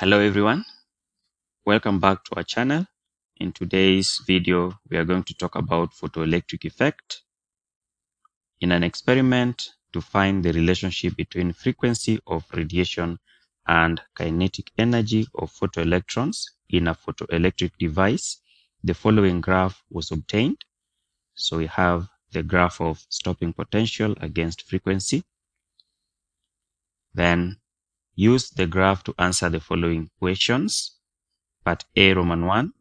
Hello everyone, welcome back to our channel. In today's video, we are going to talk about photoelectric effect in an experiment to find the relationship between frequency of radiation and kinetic energy of photoelectrons in a photoelectric device. The following graph was obtained. So we have the graph of stopping potential against frequency. Then use the graph to answer the following questions. Part A, Roman 1,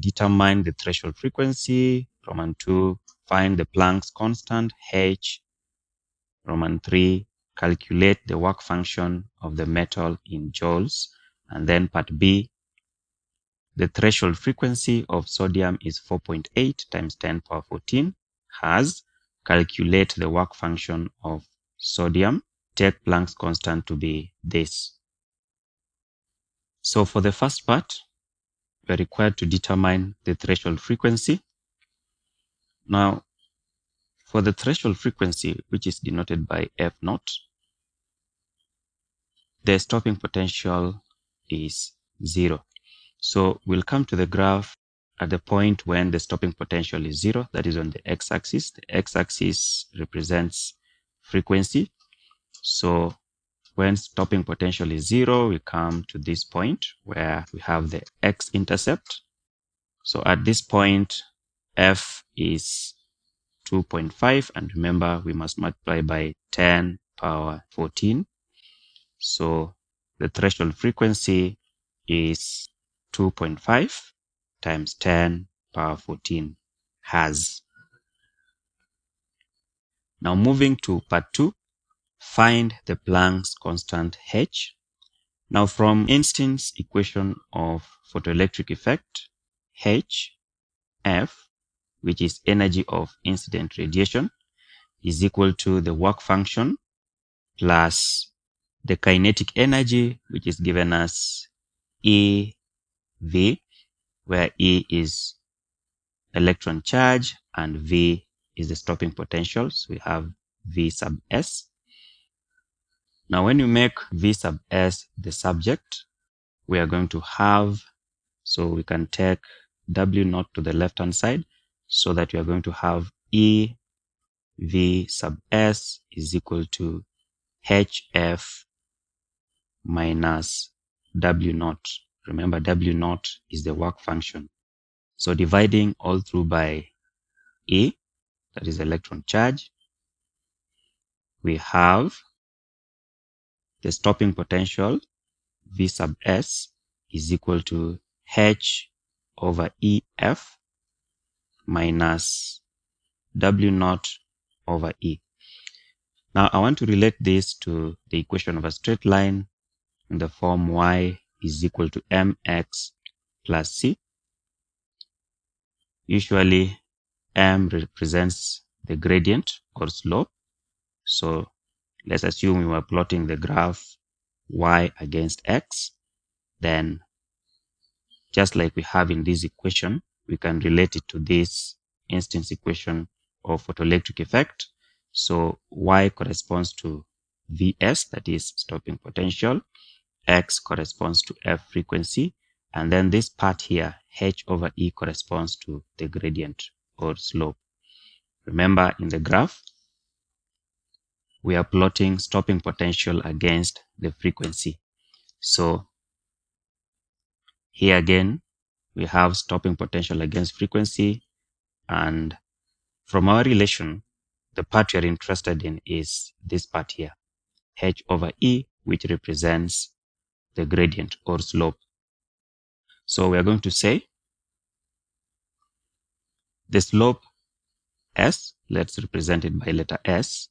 determine the threshold frequency. Roman 2, find the Planck's constant H. Roman 3, calculate the work function of the metal in joules. And then part B, the threshold frequency of sodium is 4.8 times 10 power 14 Hz calculate the work function of sodium. Take Planck's constant to be this. So for the first part, we are required to determine the threshold frequency. Now, for the threshold frequency, which is denoted by F naught, the stopping potential is zero. So we'll come to the graph at the point when the stopping potential is zero, that is on the x-axis. The x-axis represents frequency. So when stopping potential is zero, we come to this point where we have the x-intercept. So at this point, f is 2.5 and remember we must multiply by 10 power 14. So the threshold frequency is 2.5 times 10 power 14 Hz. Now moving to part 2, find the Planck's constant H. Now from Einstein's equation of photoelectric effect, H, F, which is energy of incident radiation, is equal to the work function plus the kinetic energy, which is given as E V, where E is electron charge and V is the stopping potential. So we have V sub S. Now, when you make V sub S the subject, we are going to have, so we can take W naught to the left hand side so that we are going to have E V sub S is equal to HF minus W naught Remember, W naught is the work function. So dividing all through by E, that is electron charge, we have the stopping potential, V sub S, is equal to H over EF minus W naught over E. Now I want to relate this to the equation of a straight line in the form y is equal to mx plus c. Usually m represents the gradient or slope. So let's assume we were plotting the graph y against x. Then just like we have in this equation, we can relate it to this Einstein's equation of photoelectric effect. So y corresponds to Vs, that is stopping potential, x corresponds to f frequency and then this part here h over e corresponds to the gradient or slope remember in the graph we are plotting stopping potential against the frequency so here again we have stopping potential against frequency and from our relation the part we are interested in is this part here h over e which represents the gradient or slope. So we are going to say the slope S, let's represent it by letter S,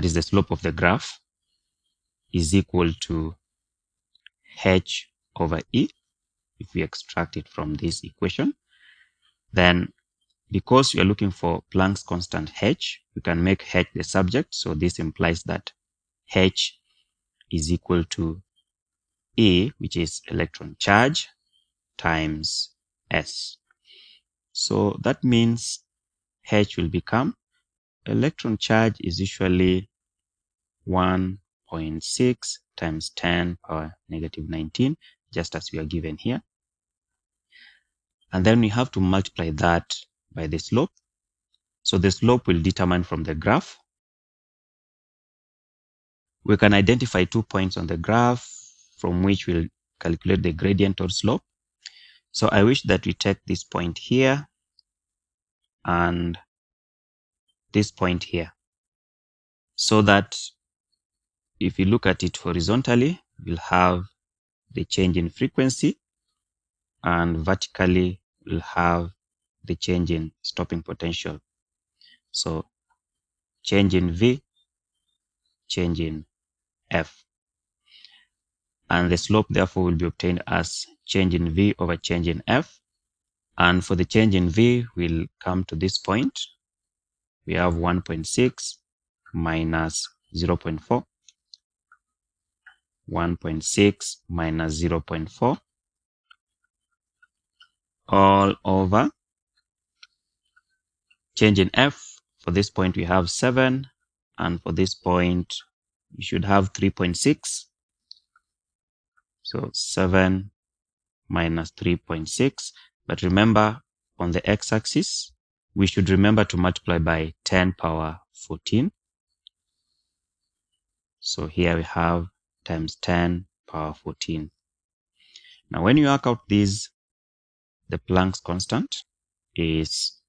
that is the slope of the graph, is equal to h over e, if we extract it from this equation. Then, because we are looking for Planck's constant h, we can make h the subject, so this implies that h is equal to E, which is electron charge, times S. So that means H will become electron charge is usually 1.6 times 10 power negative 19. just as we are given here. And then we have to multiply that by the slope. So the slope will determine from the graph. We can identify two points on the graph from which we'll calculate the gradient or slope. So I wish that we take this point here and this point here so that if you look at it horizontally, we'll have the change in frequency and vertically we'll have the change in stopping potential. So change in V, change in F. And the slope therefore will be obtained as change in V over change in F. And for the change in V, we'll come to this point. We have 1.6 minus 0.4. 1.6 minus 0.4 all over. Change in f for this point we have 7 and for this point we should have 3.6 so 7 minus 3.6 but remember on the x-axis we should remember to multiply by 10 power 14 so here we have times 10 power 14. Now, when you work out these, the Planck's constant is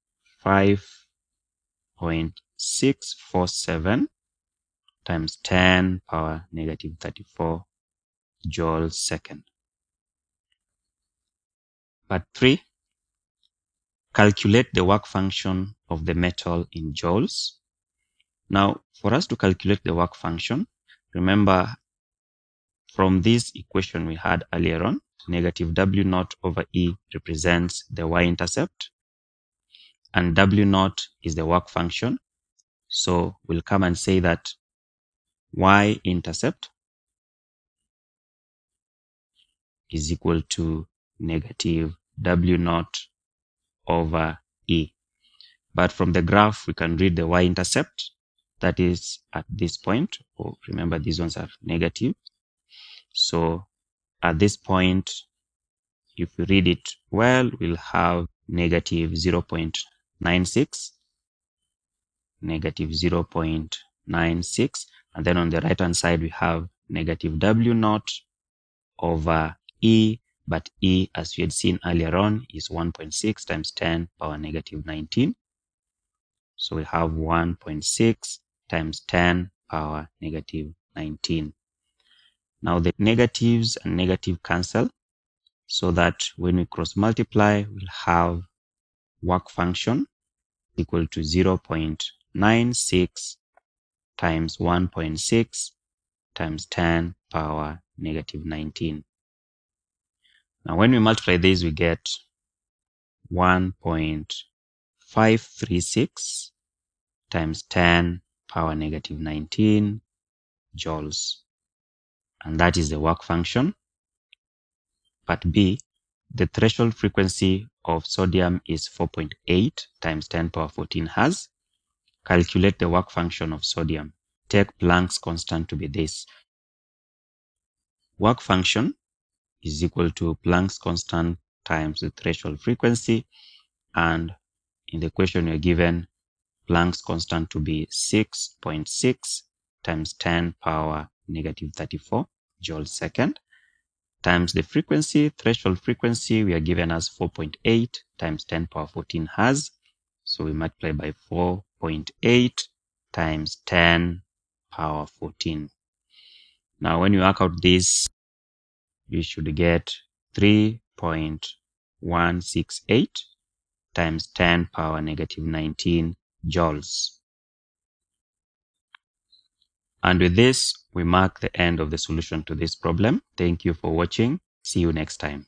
5.647 times 10 power negative 34 joules second. Part 3. Calculate the work function of the metal in joules. Now, for us to calculate the work function, remember from this equation we had earlier on, negative W naught over E represents the y-intercept and W naught is the work function. So we'll come and say that y-intercept is equal to negative W naught over E. But from the graph, we can read the y-intercept that is at this point. Oh, remember these ones are negative. So at this point, if we read it well, we'll have negative 0.96, negative 0.96, and then on the right hand side, we have negative W naught over E, but E, as we had seen earlier on, is 1.6 times 10 power negative 19. So we have 1.6 times 10 power negative 19. Now the negatives and negative cancel so that when we cross multiply, we'll have work function equal to 0.96 times 1.6 times 10 power negative 19. Now when we multiply these, we get 1.536 times 10 power negative 19 joules and that is the work function. Part B, the threshold frequency of sodium is 4.8 times 10 power 14 Hz. Calculate the work function of sodium. Take Planck's constant to be this. Work function is equal to Planck's constant times the threshold frequency. And in the question you're given Planck's constant to be 6.6 times 10 power negative 34 joule second times the frequency, threshold frequency, we are given as 4.8 times 10 power 14 Hertz. So we multiply by 4.8 times 10 power 14. Now when you work out this, you should get 3.168 times 10 power negative 19 joules. And with this, we mark the end of the solution to this problem. Thank you for watching. See you next time.